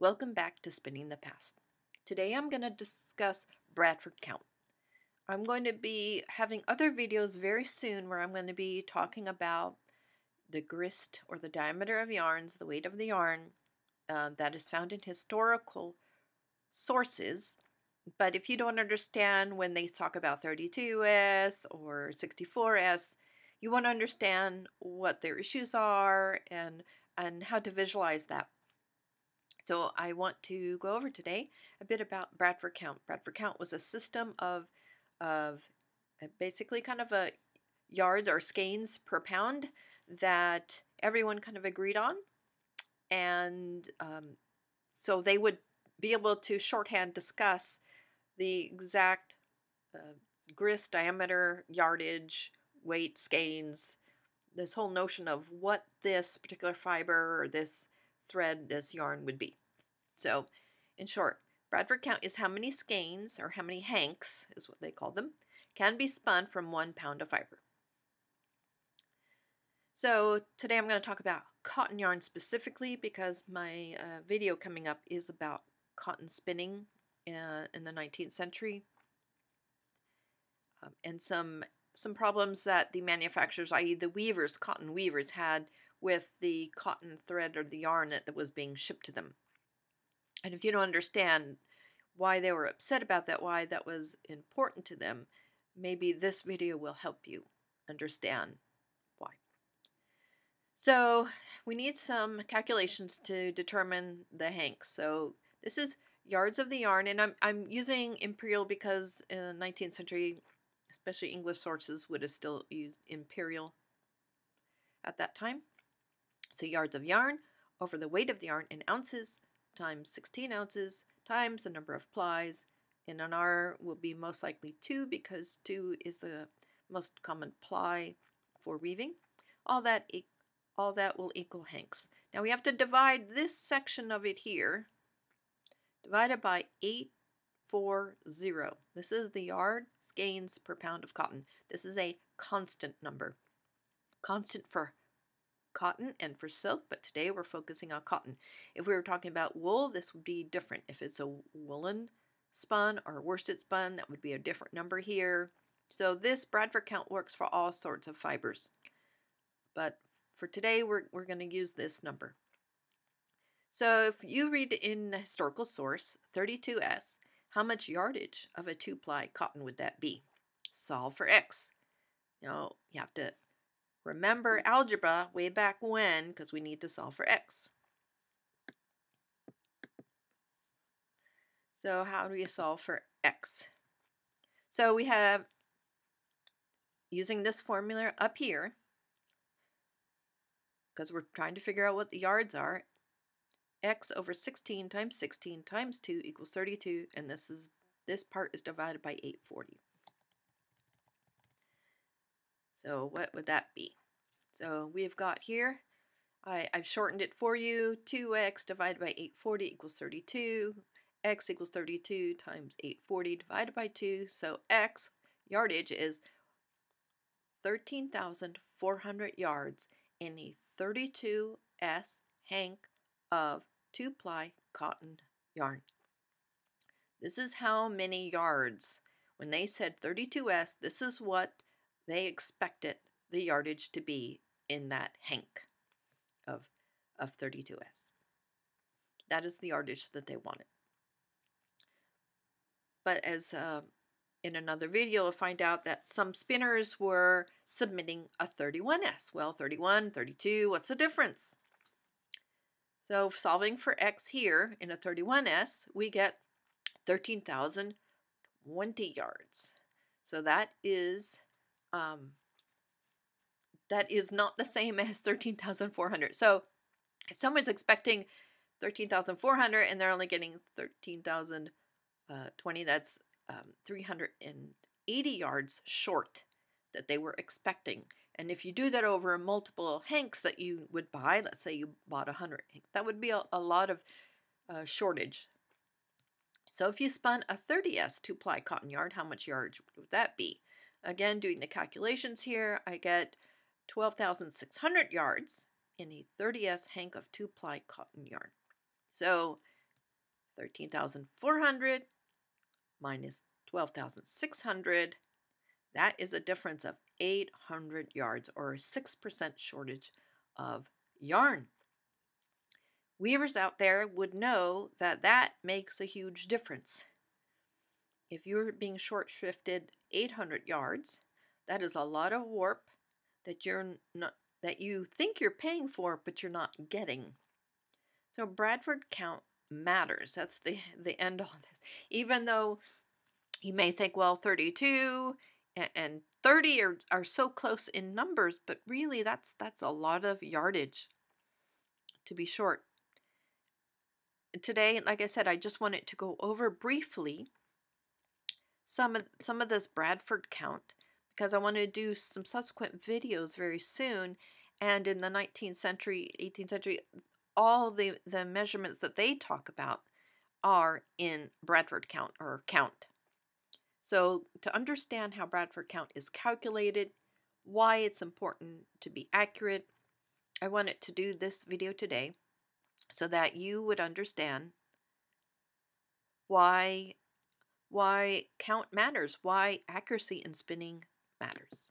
Welcome back to Spinning the Past. Today I'm going to discuss Bradford count. I'm going to be having other videos very soon where I'm going to be talking about the grist or the diameter of yarns, the weight of the yarn uh, that is found in historical sources. But if you don't understand when they talk about 32S or 64S, you want to understand what their issues are and and how to visualize that. So I want to go over today a bit about Bradford count. Bradford count was a system of of uh, basically kind of a yards or skeins per pound that everyone kind of agreed on, and um, so they would be able to shorthand discuss the exact uh, grist diameter, yardage, weight, skeins, this whole notion of what this particular fiber or this thread, this yarn would be. So, in short, Bradford count is how many skeins, or how many hanks is what they call them, can be spun from one pound of fiber. So today I'm going to talk about cotton yarn specifically because my uh, video coming up is about cotton spinning uh, in the 19th century um, and some some problems that the manufacturers, i.e. the weavers, cotton weavers, had with the cotton thread or the yarn that, was being shipped to them. And if you don't understand why they were upset about that, why that was important to them, maybe this video will help you understand why. So we need some calculations to determine the hank. So this is yards of the yarn, and I'm, I'm using imperial because in the 19th century especially English sources would have still used imperial at that time. So yards of yarn over the weight of the yarn in ounces times 16 ounces times the number of plies. And an R will be most likely 2 because 2 is the most common ply for weaving. All that, all that will equal hanks. Now we have to divide this section of it here, divided by 840. This is the yard skeins per pound of cotton. This is a constant number. Constant for cotton and for silk, but today we're focusing on cotton. If we were talking about wool, this would be different. If it's a woolen spun or worsted spun, that would be a different number here. So this Bradford count works for all sorts of fibers. But for today, we're, we're going to use this number. So if you read in a historical source, 32S, how much yardage of a two-ply cotton would that be? Solve for x. You know, you have to remember mm. algebra way back when because we need to solve for x. So how do we solve for x? So we have, using this formula up here, because we're trying to figure out what the yards are, x over 16 times 16 times 2 equals 32, and this is this part is divided by 840. So what would that be? So we've got here, I, I've shortened it for you, 2x divided by 840 equals 32, x equals 32 times 840 divided by 2, so x, yardage, is 13,400 yards in a 32S hank of two-ply cotton yarn. This is how many yards. When they said 32S, this is what they expected the yardage to be in that hank of, of 32S. That is the yardage that they wanted. But as uh, in another video, you'll find out that some spinners were submitting a 31S. Well, 31, 32, what's the difference? So solving for x here in a 31s, we get 13,020 yards. So that is um, that is not the same as 13,400. So if someone's expecting 13,400 and they're only getting 13,020, uh, that's um, 380 yards short that they were expecting. And if you do that over a multiple hanks that you would buy, let's say you bought 100 hanks, that would be a, a lot of uh, shortage. So if you spun a 30S two-ply cotton yarn, how much yardage would that be? Again, doing the calculations here, I get 12,600 yards in a 30S hank of two-ply cotton yarn. So 13,400 minus 12,600. That is a difference of 800 yards or a 6% shortage of yarn. Weavers out there would know that that makes a huge difference. If you're being short shifted 800 yards, that is a lot of warp that you're not that you think you're paying for but you're not getting. So Bradford count matters. That's the the end all this. Even though you may think well 32 and 30 are, are so close in numbers, but really that's that's a lot of yardage to be short. Today, like I said, I just wanted to go over briefly some of some of this Bradford count because I want to do some subsequent videos very soon. And in the 19th century, 18th century, all the, the measurements that they talk about are in Bradford count or count. So to understand how Bradford count is calculated, why it's important to be accurate, I wanted to do this video today so that you would understand why why count matters, why accuracy in spinning matters.